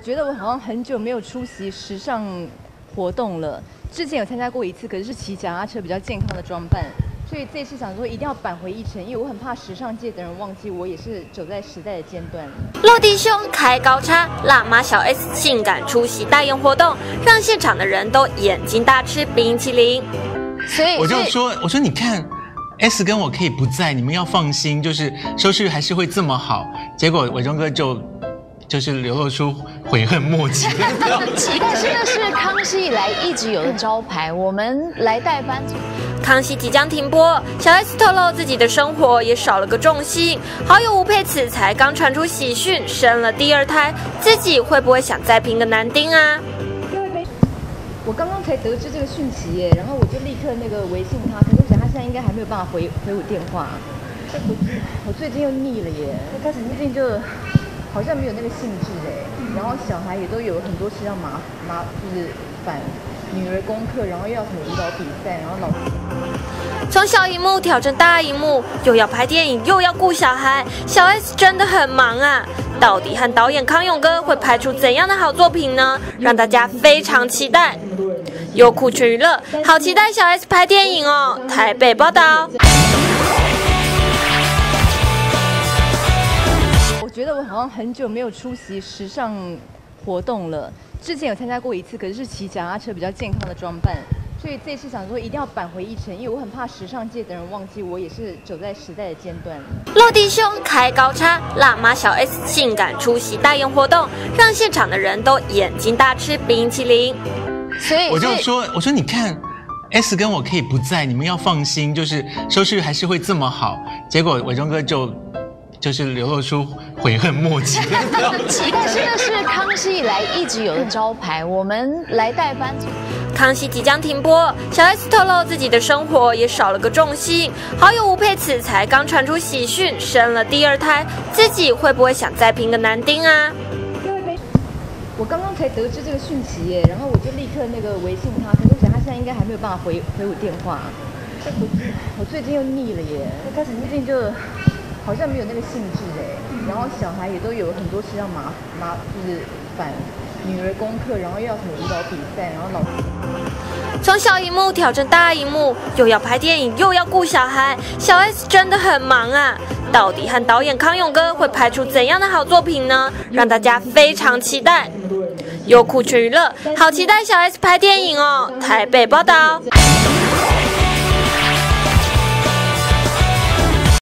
觉得我好像很久没有出席时尚活动了。之前有参加过一次，可是是骑脚踏车比较健康的装扮，所以这次想说一定要扳回一城，因为我很怕时尚界的人忘记我也是走在时代的尖端。落地胸开高叉，辣妈小 S 性感出席大宴活动，让现场的人都眼睛大吃冰淇淋。所以我就说，我说你看，S 跟我可以不在，你们要放心，就是收视率还是会这么好。结果伟忠哥就就是流露出悔恨莫及的表情。但是那是康熙以来一直有的招牌，我们来代班。康熙即将停播，小 S 透露自己的生活也少了个重心。好友吴佩慈才刚传出喜讯，生了第二胎，自己会不会想再拼个男丁啊？我刚刚才得知这个讯息耶，然后我就立刻那个微信他，可是我想他现在应该还没有办法回回我电话。我我最近又腻了耶，开始最近就好像没有那个兴致哎，然后小孩也都有很多事要麻麻，就是烦女儿功课，然后又要什么舞蹈比赛，然后老从小荧幕挑战大荧幕，又要拍电影，又要顾小孩，小 S 真的很忙啊！到底和导演康永哥会拍出怎样的好作品呢？让大家非常期待。优酷全娱乐，好期待小 S 拍电影哦！台北报道。觉得我好像很久没有出席时尚活动了。之前有参加过一次，可是是骑脚踏车比较健康的装扮，所以这次想说一定要扳回一城，因为我很怕时尚界的人忘记我也是走在时代的尖端。落地胸开高叉，辣妈小 S 性感出席大宴活动，让现场的人都眼睛大吃冰淇淋。所以我就说，我说你看，S 跟我可以不在，你们要放心，就是收视率还是会这么好。结果伟忠哥就就是流露出悔恨莫及的表情。但是那是康熙以来一直有的招牌，我们来代班。康熙即将停播，小 S 透露自己的生活也少了个重心。好友吴佩慈才刚传出喜讯，生了第二胎，自己会不会想再拼个男丁啊？我刚刚才得知这个讯息耶，然后我就立刻那个微信他，可是我想他现在应该还没有办法回回我电话。我我最近又腻了耶，开始最近就好像没有那个兴致哎，然后小孩也都有很多事要麻麻，就是烦女儿功课，然后又要什么舞蹈比赛，然后老师从小荧幕挑战大荧幕，又要拍电影，又要顾小孩，小 S 真的很忙啊！到底和导演康永哥会拍出怎样的好作品呢？让大家非常期待。优酷全娱乐，好期待小 S 拍电影哦！台北报道。